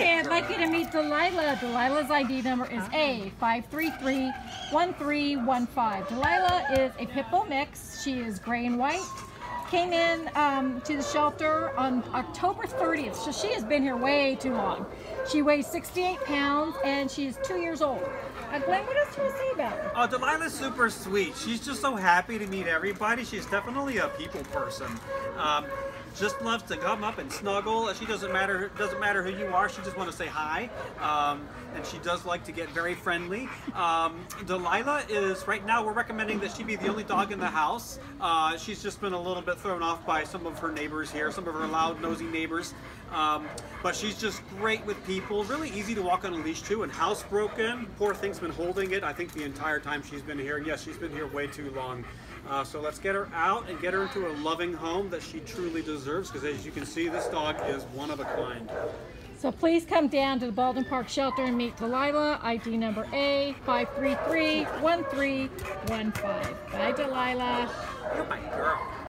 Okay, I'd like you to meet Delilah. Delilah's ID number is A5331315. Delilah is a pit bull mix. She is gray and white. Came in um, to the shelter on October 30th, so she has been here way too long. She weighs 68 pounds and she is two years old. Uh, Glenn, what else do you want to say about her? Oh, Delilah's super sweet. She's just so happy to meet everybody. She's definitely a people person. Um, just loves to come up and snuggle. She doesn't matter doesn't matter who you are. She just wants to say hi, um, and she does like to get very friendly. Um, Delilah is right now. We're recommending that she be the only dog in the house. Uh, she's just been a little bit thrown off by some of her neighbors here, some of her loud, nosy neighbors. Um, but she's just great with people. Really easy to walk on a leash too. And housebroken. Poor thing's been holding it. I think the entire time she's been here. Yes, she's been here way too long. Uh, so let's get her out and get her into a loving home that she truly deserves because as you can see, this dog is one of a kind. So please come down to the Baldwin Park shelter and meet Delilah, ID number A5331315. Bye, Delilah. You're my girl.